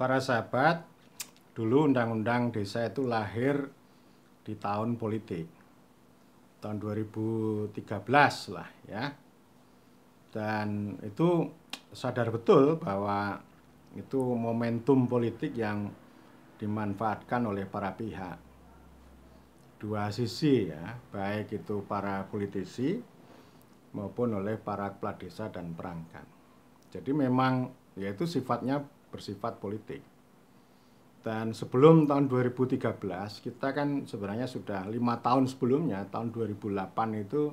para sahabat, dulu undang-undang desa itu lahir di tahun politik. Tahun 2013 lah ya. Dan itu sadar betul bahwa itu momentum politik yang dimanfaatkan oleh para pihak. Dua sisi ya, baik itu para politisi maupun oleh para kepala desa dan perangkat. Jadi memang yaitu sifatnya bersifat politik. Dan sebelum tahun 2013 kita kan sebenarnya sudah lima tahun sebelumnya tahun 2008 itu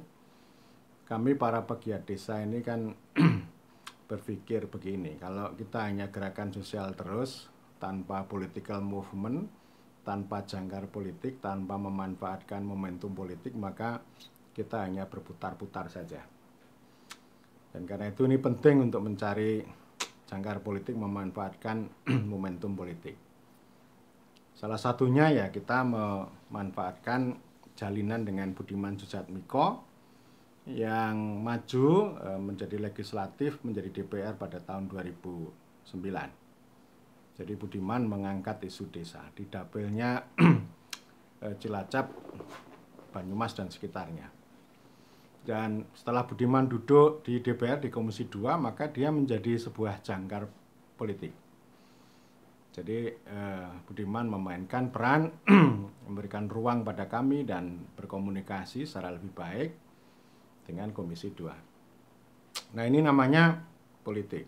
kami para pegiat desa ini kan berpikir begini kalau kita hanya gerakan sosial terus tanpa political movement, tanpa jangkar politik, tanpa memanfaatkan momentum politik, maka kita hanya berputar-putar saja. Dan karena itu ini penting untuk mencari jangkar politik memanfaatkan momentum politik. Salah satunya ya kita memanfaatkan jalinan dengan Budiman Sujatmiko yang maju eh, menjadi legislatif menjadi DPR pada tahun 2009. Jadi Budiman mengangkat isu desa di dapilnya eh, Cilacap, Banyumas dan sekitarnya. Dan setelah Budiman duduk di DPR di Komisi 2, maka dia menjadi sebuah jangkar politik. Jadi eh, Budiman memainkan peran memberikan ruang pada kami dan berkomunikasi secara lebih baik dengan Komisi 2. Nah, ini namanya politik.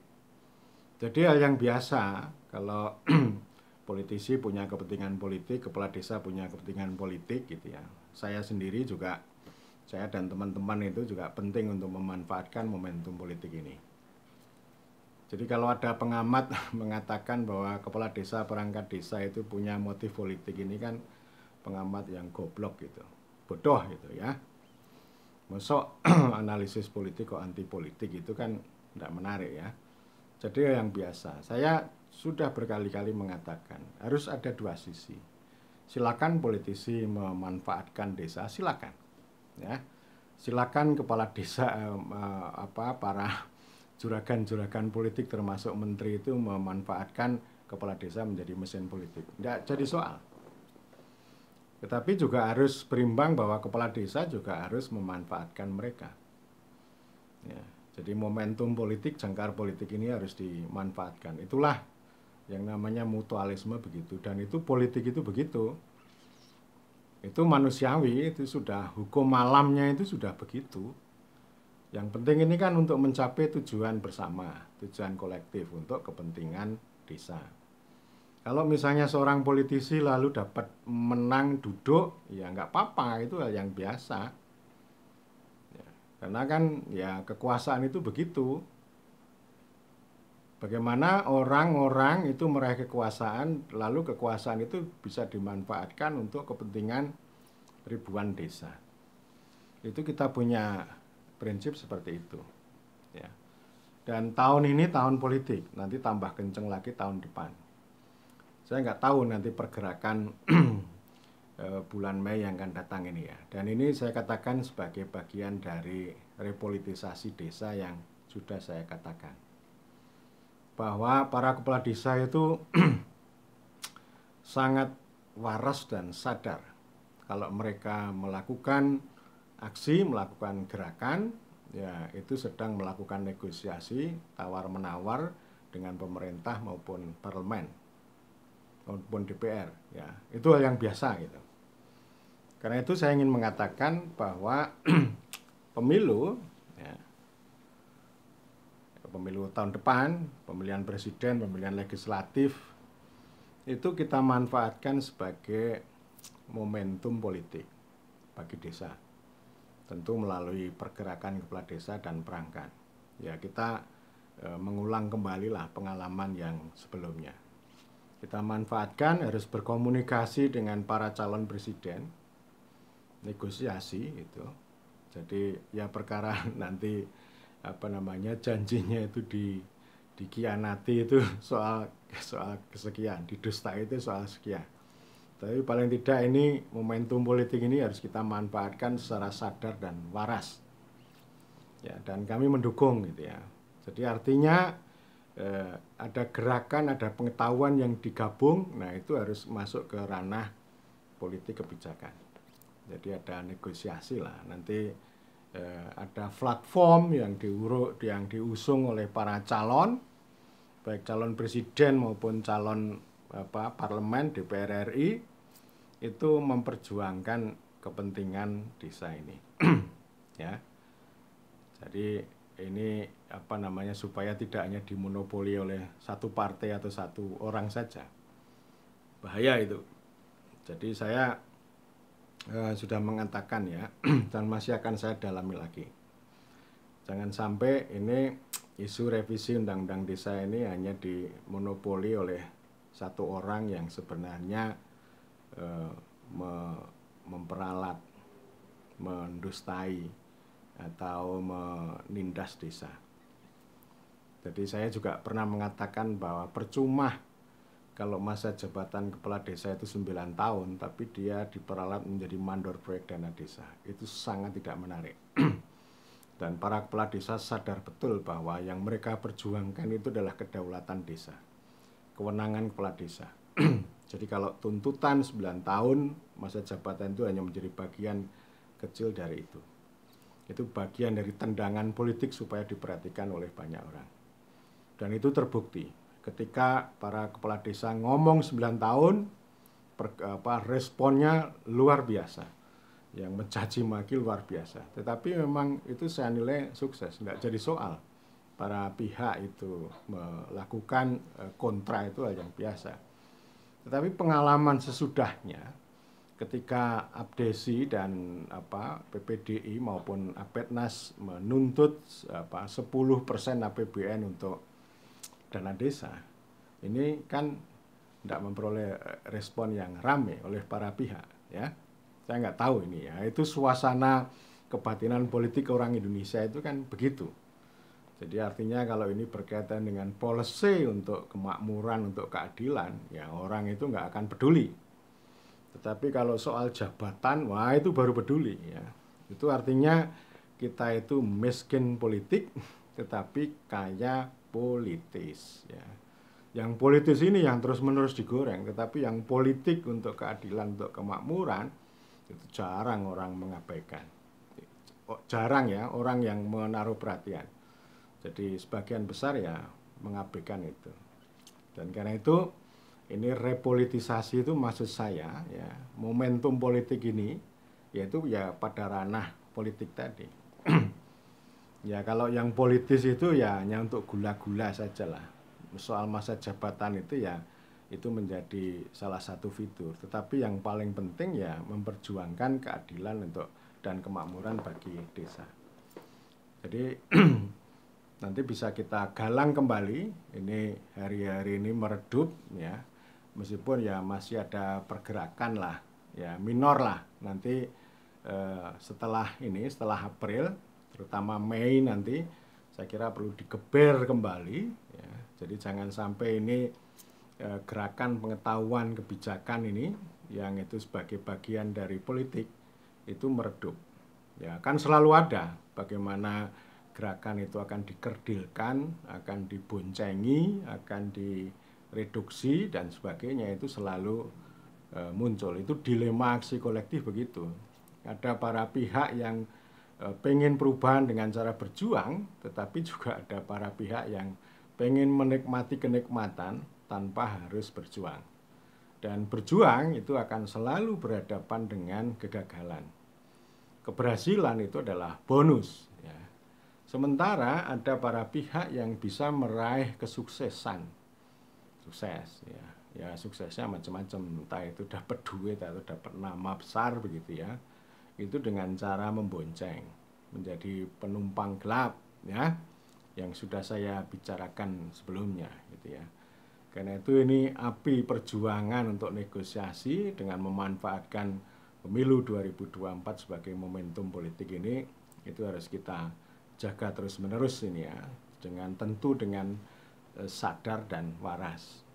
Jadi hal yang biasa kalau politisi punya kepentingan politik, kepala desa punya kepentingan politik gitu ya. Saya sendiri juga saya dan teman-teman itu juga penting untuk memanfaatkan momentum politik ini. Jadi kalau ada pengamat mengatakan bahwa kepala desa perangkat desa itu punya motif politik ini kan pengamat yang goblok gitu. Bodoh gitu ya. Masuk analisis politik kok anti politik itu kan tidak menarik ya. Jadi yang biasa, saya sudah berkali-kali mengatakan harus ada dua sisi. Silakan politisi memanfaatkan desa, silakan. Ya. Silakan kepala desa eh, apa para juragan-juragan politik termasuk menteri itu memanfaatkan kepala desa menjadi mesin politik. Tidak jadi soal. Tetapi juga harus berimbang bahwa kepala desa juga harus memanfaatkan mereka. Ya. Jadi momentum politik, jangkar politik ini harus dimanfaatkan. Itulah yang namanya mutualisme begitu. Dan itu politik itu begitu. Itu manusiawi, itu sudah hukum malamnya itu sudah begitu. Yang penting ini kan untuk mencapai tujuan bersama, tujuan kolektif untuk kepentingan desa. Kalau misalnya seorang politisi lalu dapat menang duduk, ya nggak apa-apa, itu hal yang biasa karena kan ya kekuasaan itu begitu. Bagaimana orang-orang itu meraih kekuasaan, lalu kekuasaan itu bisa dimanfaatkan untuk kepentingan ribuan desa. Itu kita punya prinsip seperti itu. Ya. Dan tahun ini tahun politik, nanti tambah kenceng lagi tahun depan. Saya nggak tahu nanti pergerakan Eh, bulan Mei yang akan datang ini ya. Dan ini saya katakan sebagai bagian dari repolitisasi desa yang sudah saya katakan. Bahwa para kepala desa itu sangat waras dan sadar kalau mereka melakukan aksi, melakukan gerakan, ya itu sedang melakukan negosiasi tawar-menawar dengan pemerintah maupun parlemen maupun DPR ya. Itu hal yang biasa gitu. Karena itu saya ingin mengatakan bahwa pemilu, ya, pemilu tahun depan, pemilihan presiden, pemilihan legislatif, itu kita manfaatkan sebagai momentum politik bagi desa. Tentu melalui pergerakan kepala desa dan perangkat. Ya kita e, mengulang kembali lah pengalaman yang sebelumnya. Kita manfaatkan harus berkomunikasi dengan para calon presiden, negosiasi itu jadi ya perkara nanti apa namanya janjinya itu di dikianati itu soal soal kesekian dusta itu soal sekian tapi paling tidak ini momentum politik ini harus kita manfaatkan secara sadar dan waras ya dan kami mendukung gitu ya jadi artinya eh, ada gerakan, ada pengetahuan yang digabung, nah itu harus masuk ke ranah politik kebijakan. Jadi ada negosiasi lah. Nanti eh, ada platform yang diuruk, yang diusung oleh para calon, baik calon presiden maupun calon apa parlemen DPR RI itu memperjuangkan kepentingan desa ini, ya. Jadi ini apa namanya supaya tidak hanya dimonopoli oleh satu partai atau satu orang saja. Bahaya itu. Jadi saya uh, sudah mengatakan ya dan masih akan saya dalami lagi. Jangan sampai ini isu revisi undang-undang desa ini hanya dimonopoli oleh satu orang yang sebenarnya uh, me memperalat, mendustai atau menindas desa. Jadi saya juga pernah mengatakan bahwa percuma kalau masa jabatan kepala desa itu 9 tahun tapi dia diperalat menjadi mandor proyek dana desa. Itu sangat tidak menarik. Dan para kepala desa sadar betul bahwa yang mereka perjuangkan itu adalah kedaulatan desa. Kewenangan kepala desa. Jadi kalau tuntutan 9 tahun masa jabatan itu hanya menjadi bagian kecil dari itu. Itu bagian dari tendangan politik supaya diperhatikan oleh banyak orang. Dan itu terbukti ketika para kepala desa ngomong 9 tahun, per, apa, responnya luar biasa. Yang mencaci maki luar biasa. Tetapi memang itu saya nilai sukses, nggak jadi soal. Para pihak itu melakukan eh, kontra itu hal yang biasa. Tetapi pengalaman sesudahnya, ketika Abdesi dan apa PPDI maupun Apetnas menuntut apa 10% APBN untuk dana desa ini kan tidak memperoleh respon yang ramai oleh para pihak ya. Saya nggak tahu ini ya. Itu suasana kebatinan politik orang Indonesia itu kan begitu. Jadi artinya kalau ini berkaitan dengan policy untuk kemakmuran untuk keadilan ya orang itu nggak akan peduli. Tetapi kalau soal jabatan, wah itu baru peduli ya. Itu artinya kita itu miskin politik tetapi kaya politis ya. Yang politis ini yang terus-menerus digoreng, tetapi yang politik untuk keadilan, untuk kemakmuran itu jarang orang mengabaikan. Jarang ya orang yang menaruh perhatian. Jadi sebagian besar ya mengabaikan itu. Dan karena itu ini repolitisasi itu maksud saya ya momentum politik ini yaitu ya pada ranah politik tadi ya kalau yang politis itu ya hanya untuk gula-gula saja lah soal masa jabatan itu ya itu menjadi salah satu fitur. Tetapi yang paling penting ya memperjuangkan keadilan untuk dan kemakmuran bagi desa. Jadi nanti bisa kita galang kembali. Ini hari-hari ini meredup ya. Meskipun ya masih ada pergerakan lah ya minor lah. Nanti eh, setelah ini setelah April terutama Mei nanti saya kira perlu digeber kembali ya jadi jangan sampai ini eh, gerakan pengetahuan kebijakan ini yang itu sebagai bagian dari politik itu meredup ya kan selalu ada bagaimana gerakan itu akan dikerdilkan akan diboncengi akan di reduksi dan sebagainya itu selalu e, muncul. Itu dilema aksi kolektif begitu. Ada para pihak yang e, pengen perubahan dengan cara berjuang, tetapi juga ada para pihak yang pengen menikmati kenikmatan tanpa harus berjuang. Dan berjuang itu akan selalu berhadapan dengan kegagalan. Keberhasilan itu adalah bonus. Ya. Sementara ada para pihak yang bisa meraih kesuksesan sukses ya ya suksesnya macam-macam entah itu dapat duit atau dapat nama besar begitu ya itu dengan cara membonceng menjadi penumpang gelap ya yang sudah saya bicarakan sebelumnya gitu ya karena itu ini api perjuangan untuk negosiasi dengan memanfaatkan pemilu 2024 sebagai momentum politik ini itu harus kita jaga terus menerus ini ya dengan tentu dengan Eh, sadar dan waras.